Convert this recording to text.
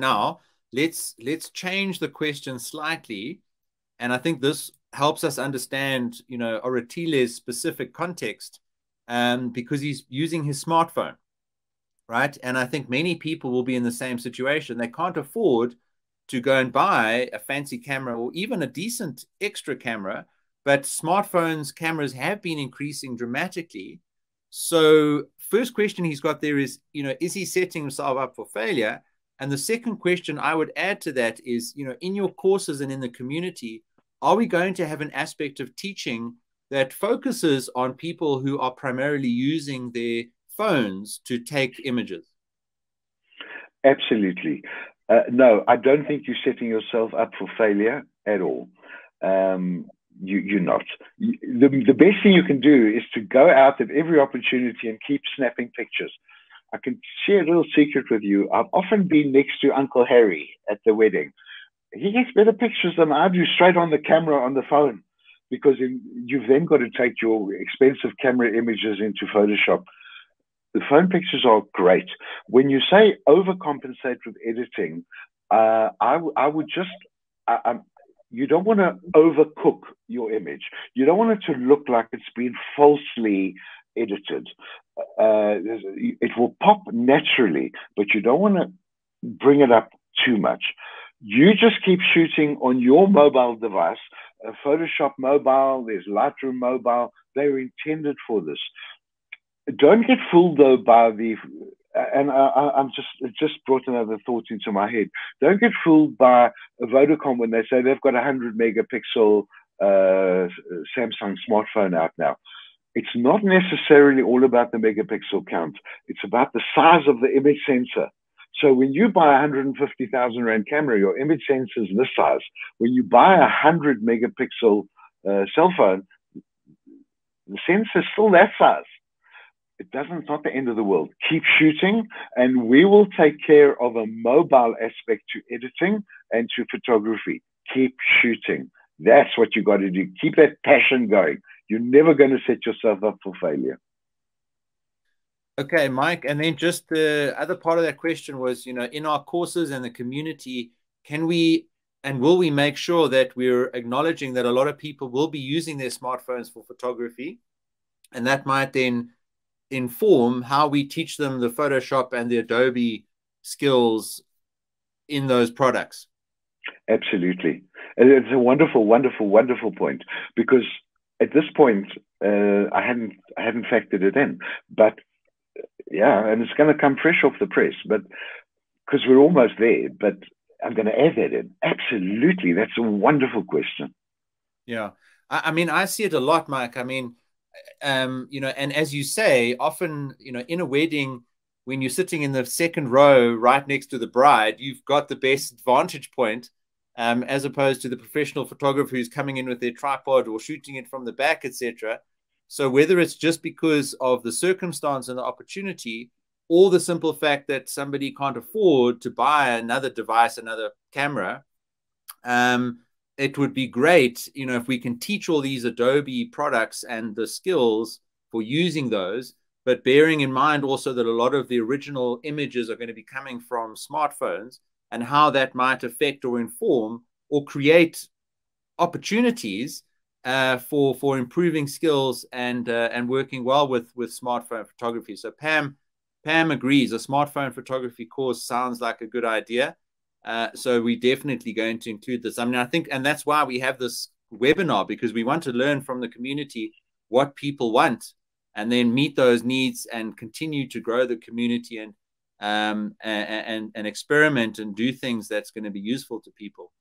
Now, let's let's change the question slightly, and I think this helps us understand, you know, Oratile's specific context, um, because he's using his smartphone, right? And I think many people will be in the same situation. They can't afford to go and buy a fancy camera or even a decent extra camera, but smartphones cameras have been increasing dramatically. So, first question he's got there is, you know, is he setting himself up for failure? And the second question I would add to that is, you know, in your courses and in the community, are we going to have an aspect of teaching that focuses on people who are primarily using their phones to take images? Absolutely. Uh, no, I don't think you're setting yourself up for failure at all. Um, you, you're not. The, the best thing you can do is to go out at every opportunity and keep snapping pictures. I can share a little secret with you. I've often been next to Uncle Harry at the wedding. He gets better pictures than I do straight on the camera on the phone because you've then got to take your expensive camera images into Photoshop. The phone pictures are great. When you say overcompensate with editing, uh, I, I would just, I, you don't want to overcook your image. You don't want it to look like it's been falsely edited. Uh, it will pop naturally, but you don't want to bring it up too much. You just keep shooting on your mobile device. Uh, Photoshop mobile, there's Lightroom mobile. They're intended for this. Don't get fooled though by the and I, am just it just brought another thought into my head. Don't get fooled by Vodacom when they say they've got a hundred megapixel uh, Samsung smartphone out now. It's not necessarily all about the megapixel count. It's about the size of the image sensor. So when you buy a 150,000 rand camera, your image sensor is this size. When you buy a 100 megapixel uh, cell phone, the sensor is still that size it doesn't, it's not the end of the world. Keep shooting, and we will take care of a mobile aspect to editing and to photography. Keep shooting. That's what you got to do. Keep that passion going. You're never going to set yourself up for failure. Okay, Mike. And then just the other part of that question was, you know, in our courses and the community, can we and will we make sure that we're acknowledging that a lot of people will be using their smartphones for photography? And that might then inform how we teach them the Photoshop and the Adobe skills in those products. Absolutely. It's a wonderful, wonderful, wonderful point because at this point uh, I hadn't I hadn't factored it in, but yeah, and it's going to come fresh off the press, but because we're almost there. But I'm going to add that in. Absolutely, that's a wonderful question. Yeah, I, I mean, I see it a lot, Mike. I mean, um, you know, and as you say, often, you know, in a wedding, when you're sitting in the second row right next to the bride, you've got the best vantage point, um, as opposed to the professional photographer who's coming in with their tripod or shooting it from the back, etc. So whether it's just because of the circumstance and the opportunity, or the simple fact that somebody can't afford to buy another device, another camera, um, it would be great, you know, if we can teach all these Adobe products and the skills for using those, but bearing in mind also that a lot of the original images are going to be coming from smartphones and how that might affect or inform or create opportunities uh, for for improving skills and uh, and working well with with smartphone photography. So Pam Pam agrees. A smartphone photography course sounds like a good idea. Uh, so we're definitely going to include this. I mean, I think, and that's why we have this webinar because we want to learn from the community what people want and then meet those needs and continue to grow the community and um, and, and, and experiment and do things that's going to be useful to people.